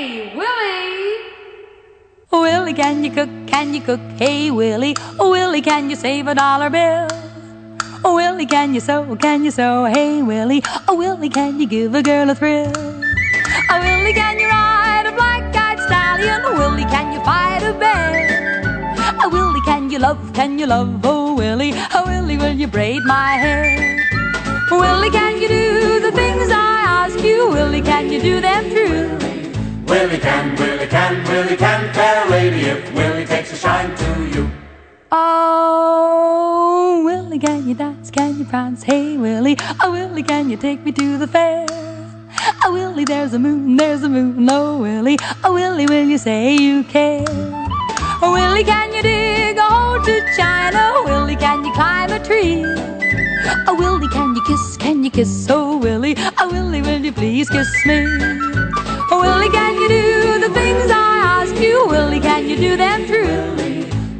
Hey, Willie! Willie, can you cook? Can you cook? Hey, Willie. Oh, Willie, can you save a dollar bill? Oh, Willie, can you sew? Can you sew? Hey, Willie. Oh, Willie, can you give a girl a thrill? Oh, Willie, can you ride a black-eyed stallion? Oh, Willie, can you fight a bear? Oh, Willie, can you love? Can you love? Oh, Willie. Oh, Willie, will you braid my hair? Willie, can you do the things I ask you? Willie, can you do them? Willie can, Willie can, Willie can, fair lady, if Willie takes a shine to you. Oh, Willie, can you dance? Can you prance? Hey, Willie, oh, Willie, can you take me to the fair? Oh, Willie, there's a moon, there's a moon, oh, Willie, oh, Willie, will you say you care? Oh, Willie, can you dig a hole to China? Oh, Willie, can you climb a tree? Oh, Willie, can you kiss? Can you kiss? Oh, Willie, oh, Willie, will you please kiss me? Oh, Willie, can you do the things I ask you? Willie, can you do them true?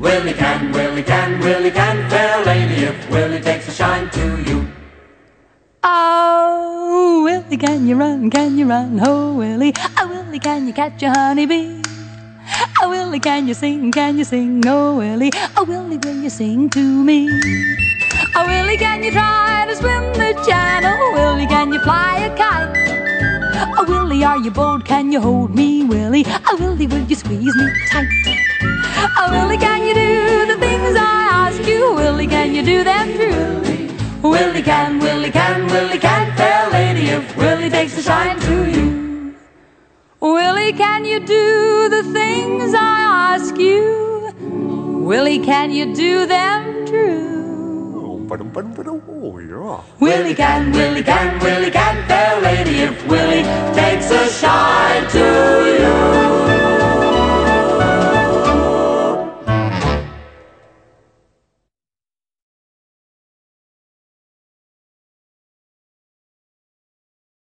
Willie can, Willie can, Willie can, fair lady, if Willie takes a shine to you. Oh, Willie, can you run? Can you run? Oh, Willie, oh, Willie, can you catch a honeybee? Oh, Willie, can you sing? Can you sing? Oh, Willie, oh, Willie, will you sing to me? Oh, Willie, can you try to swim Oh, Willie, are you bold? Can you hold me, Willie? Oh, Willie, will you squeeze me tight? Oh, Willie, can you do the things I ask you? Willie, can you do them true? Willie can, Willie can, Willie can, fair lady, if Willie takes a shine to you. Willie, can you do the things I ask you? Willie, can you do them dum bum bum oh yeah. Willie can, Willie can, Willie can, fair lady, if Willie takes a shine to